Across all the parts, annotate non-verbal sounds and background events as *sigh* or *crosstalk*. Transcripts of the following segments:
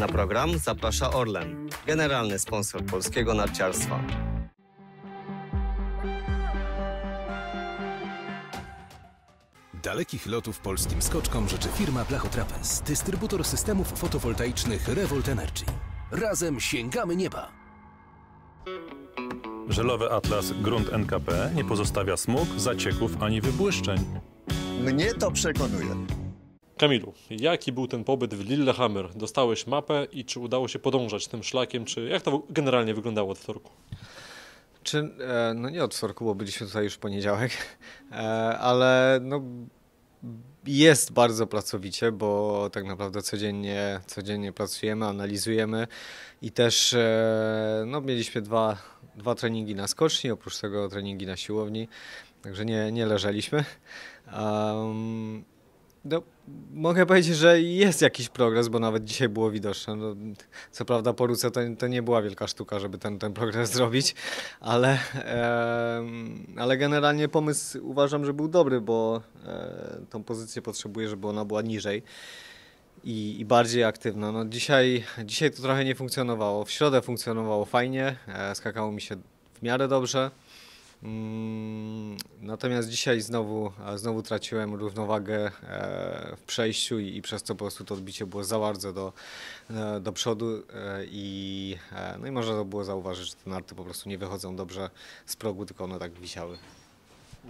Na program zaprasza Orlen, generalny sponsor polskiego narciarstwa. Dalekich lotów polskim skoczkom życzy firma Blachotrapez, dystrybutor systemów fotowoltaicznych Revolt Energy. Razem sięgamy nieba! Żelowy atlas Grunt NKP nie pozostawia smug, zacieków ani wybłyszczeń. Mnie to przekonuje. Kamilu, jaki był ten pobyt w Lillehammer? Dostałeś mapę i czy udało się podążać tym szlakiem, czy jak to generalnie wyglądało od wtorku? Czy, e, no nie od wtorku, bo byliśmy tutaj już w poniedziałek, *laughs* e, ale no, jest bardzo pracowicie, bo tak naprawdę codziennie, codziennie pracujemy, analizujemy i też e, no, mieliśmy dwa, dwa treningi na skoczni, oprócz tego treningi na siłowni, także nie, nie leżeliśmy. No, mogę powiedzieć, że jest jakiś progres, bo nawet dzisiaj było widoczne. No, co prawda po ruce to, to nie była wielka sztuka, żeby ten, ten progres zrobić, ale, e, ale generalnie pomysł uważam, że był dobry, bo e, tą pozycję potrzebuję, żeby ona była niżej i, i bardziej aktywna. No, dzisiaj, dzisiaj to trochę nie funkcjonowało. W środę funkcjonowało fajnie, e, skakało mi się w miarę dobrze. Mm, Natomiast dzisiaj znowu, znowu traciłem równowagę e, w przejściu i, przez to po prostu to odbicie było za bardzo do, e, do przodu e, i, no i można to było zauważyć, że te narty po prostu nie wychodzą dobrze z progu, tylko one tak wisiały.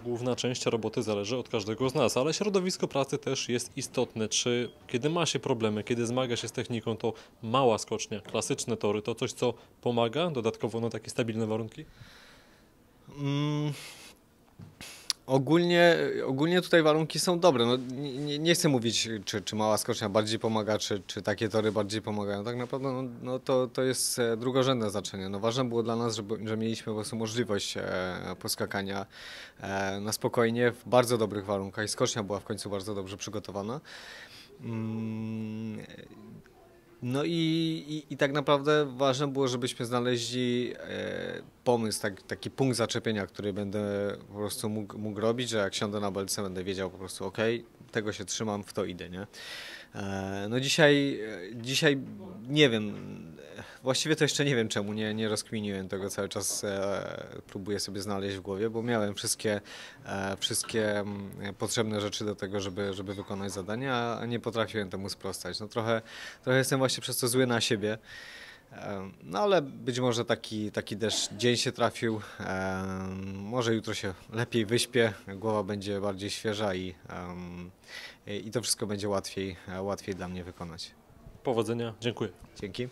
Główna część roboty zależy od każdego z nas, ale środowisko pracy też jest istotne. Czy kiedy ma się problemy, kiedy zmaga się z techniką, to mała skocznia, klasyczne tory, to coś, co pomaga dodatkowo na takie stabilne warunki? Mm, ogólnie, ogólnie tutaj warunki są dobre. No, nie, nie chcę mówić, czy, czy mała skocznia bardziej pomaga, czy, czy takie tory bardziej pomagają. Tak naprawdę no, no to, to jest e, drugorzędne znaczenie. No, ważne było dla nas, żeby, że mieliśmy po prostu możliwość e, poskakania e, na spokojnie, w bardzo dobrych warunkach i skocznia była w końcu bardzo dobrze przygotowana. Mm, no i, i, i tak naprawdę ważne było, żebyśmy znaleźli e, pomysł, tak, taki punkt zaczepienia, który będę po prostu mógł, mógł robić, że jak siądę na belce, będę wiedział po prostu, ok, tego się trzymam, w to idę, nie? E, no dzisiaj, dzisiaj nie wiem, właściwie to jeszcze nie wiem czemu, nie, nie rozkminiłem tego cały czas, e, próbuję sobie znaleźć w głowie, bo miałem wszystkie, e, wszystkie mm, potrzebne rzeczy do tego, żeby, żeby wykonać zadanie, a nie potrafiłem temu sprostać. No trochę, trochę jestem właśnie przez to zły na siebie. No ale być może taki, taki też dzień się trafił. Może jutro się lepiej wyśpię, głowa będzie bardziej świeża i, em, i to wszystko będzie łatwiej, łatwiej dla mnie wykonać. Powodzenia, dziękuję. Dzięki.